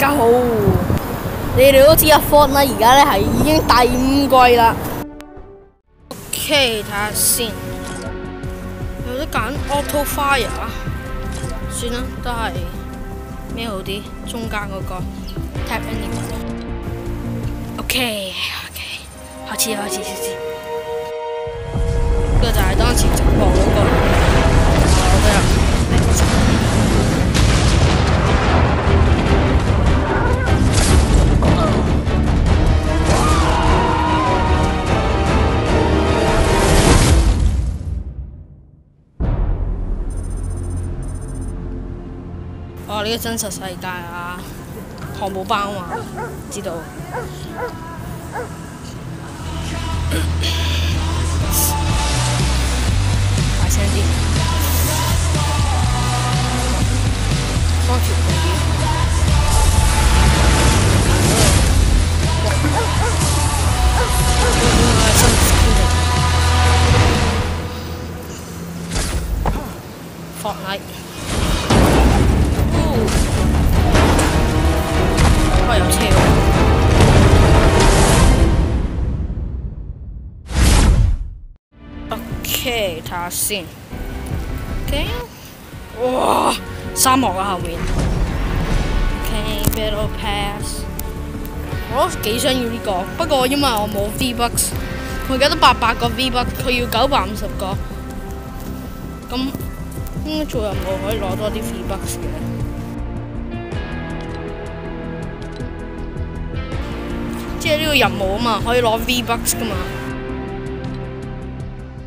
家好你哋都知啊，Fortnite 而家咧係已經第五季啦。OK，睇下先，有得揀 Auto Fire 啊，算啦，都係咩好啲？中間嗰、個 Tap Anywhere。OK，OK，開始開始開始。呢個就係當時直播哦，呢個真實世界啊，漢堡包嘛，知道。大聲啲，多條魚。Fortnite。Okay，睇下先。OK，哇！沙漠啊後面。OK，Battle Pass。我都幾想要呢、個，不過因為我冇 V Bucks，我而家得八百個 V Bucks，佢要九百五十個。咁應該做任務可以攞多啲 V Bucks 嘅。即係呢個任務啊嘛，可以攞 V Bucks 噶嘛。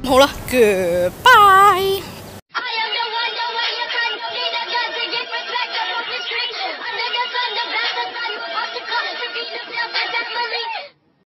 好啦，Goodbye。